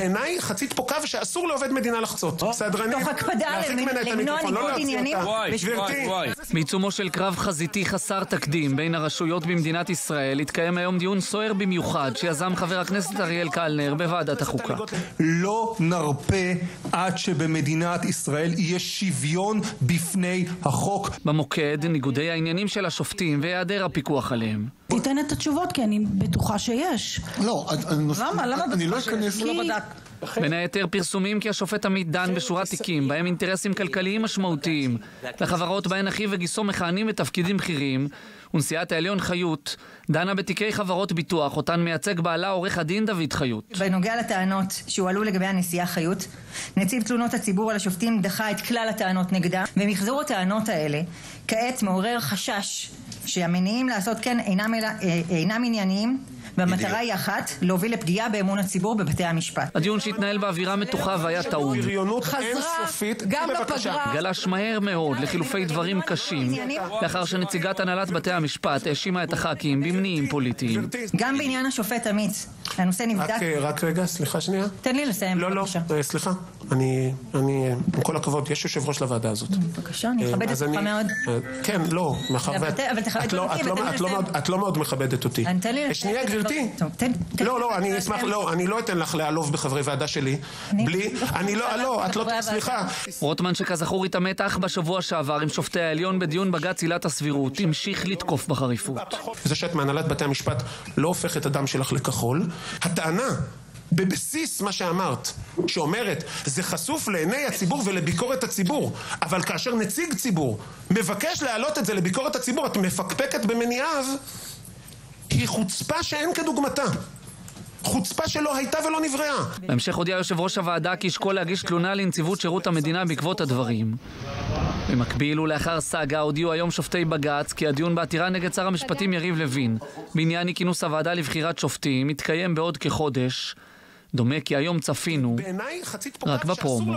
בעיניי חצית פה קו שאסור לעובד מדינה לחצות. הקפדה להרחיק ממנה את המיקרופון, לא להוציא. אותה. גברתי, בעיצומו של קרב חזיתי חסר תקדים בין הרשויות במדינת ישראל התקיים היום דיון סוער במיוחד שיזם חבר הכנסת אריאל קלנר בוועדת החוקה. לא נרפה עד שבמדינת ישראל יהיה שוויון בפני החוק. במוקד ניגודי העניינים של השופטים והיעדר הפיקוח עליהם. תיתן את התשובות כי אני בטוחה שיש. לא, אני- למה? למה אני לא בטוחה אכנס... שיש? לא בדק. בין היתר פרסומים כי השופט עמית דן בשורת תיקים בהם אינטרסים כלכליים משמעותיים לחברות בהן אחיו וגיסו מכהנים בתפקידים בכירים ונשיאת העליון חיות דנה בתיקי חברות ביטוח אותן מייצג בעלה עורך הדין דוד חיות. בנוגע לטענות שהועלו לגבי הנשיאה חיות, נציב תלונות הציבור על השופטים דחה את כלל הטענות נגדה, ומחזור הטענות האלה כעת מעורר חשש שהמניעים לעשות כן אינם, אלא- אה, אינם ענייניים, והמטרה היא אחת, להוביל לפגיעה באמון הציבור בבתי המשפט. הדיון שהתנהל באווירה מתוחה והיה טעון. בריונות אינסופית, גם בבקשה. בפגרה. גלש מהר מאוד לחילופי דברים קשים לאחר שנציגת הנהלת בתי המשפט האשימה את הח"כים במניעים פוליטיים. גם בעניין השופט עמית, הנושא נבדק... רק, רק רגע, סליחה שנייה. תן לי לסיים, בבקשה. סליחה. אני, אני, עם כל הכבוד, יש יושב ראש לוועדה הזאת. בבקשה, אני מכבדת אז אותך אני- מאוד. לא, מאחר אבל ואת... ת- אבל תכבד את לא- לא- לא. מאוד- לא מכבדת אותי. שנייה, גברתי. לא, לא, אני לא, אני לא אתן לך לעלוב בחברי ועדה שלי. אני- בלי, אני לא, לא, לא. רוטמן שכזכור התעמת אך בשבוע שעבר עם שופטי העליון בדיון בג"ץ עילת הסבירות המשיך לתקוף בחריפות. זה שאת מהנהלת בתי המשפט לא הופך את הדם שלך לכחול. הטענה בבסיס מה שאמרת, שאומרת, זה חשוף לעיני הציבור ולביקורת הציבור, אבל כאשר נציג ציבור מבקש להעלות את זה לביקורת הציבור, את מפקפקת במניעיו, היא חוצפה שאין כדוגמתה. חוצפה שלא הייתה ולא נבראה. בהמשך הודיע יושב ראש הוועדה כי ישקול להגיש תלונה לנציבות שירות המדינה בעקבות הדברים. במקביל ולאחר סאגה הודיעו היום שופטי בג"ץ כי הדיון בעתירה נגד שר המשפטים יריב לוין בעניין אי כינוס הוועדה לבחירת שופטים יתקיים בעוד כחודש. דומה כי היום צפינו רק בפרומו.